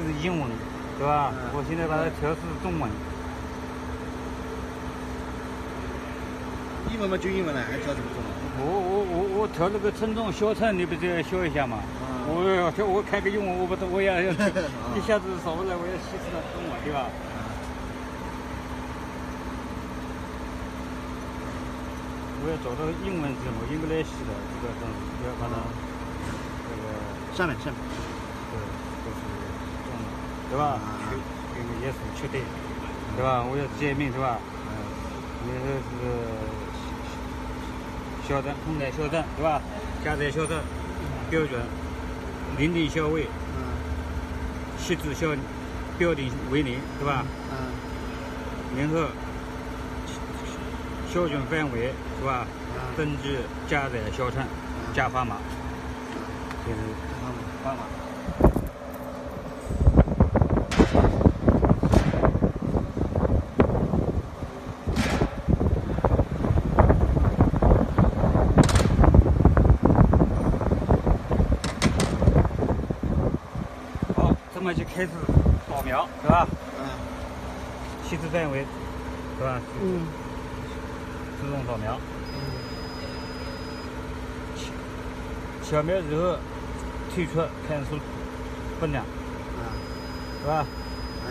个是英文，对吧？嗯我现在把它调试中文。英文嘛就英文了，还调什么中文？我我我我调那个称重消称，你不就要消一下嘛？嗯我要调我开个英文，我不得我也要 一下子少不来，我要稀释了中文，对吧？我要找到英文字母，English 的这个东西，要把它这个下面下面，对，就是中文，对吧？啊确这个也是确定，对吧？我要界面，对吧？嗯你这是消灯，空载消灯，对吧？加载消灯标准，零点校位，嗯锡纸校标点为零，对吧？嗯然后校准范围，是吧？嗯，登记加载校称加砝码，就是发码。这么就开始扫描，是吧？嗯锡纸范围，是吧？嗯自动扫描，嗯扫描之后退出看出分量，啊是吧？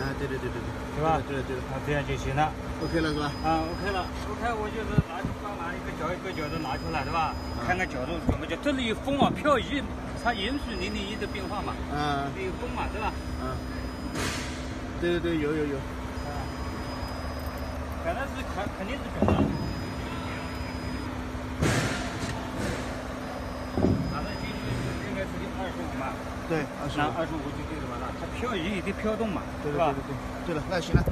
啊，对对对对对，是吧对对对啊，这样就行了。，OK 了是吧？啊，OK 了，OK，我就是拿把拿一个角一个角度拿出来，对吧？嗯看看角度怎么角，这里有风啊，漂移，它允许零点一的变化嘛，啊这有风嘛，对吧？嗯，对对对，有有有，啊，反正是肯肯定是准的。拿到进去应该是二十五嘛，对，二十五，那二十五就对了嘛？那它漂移也得飘动嘛，吧对对对对？对，对了，那行了。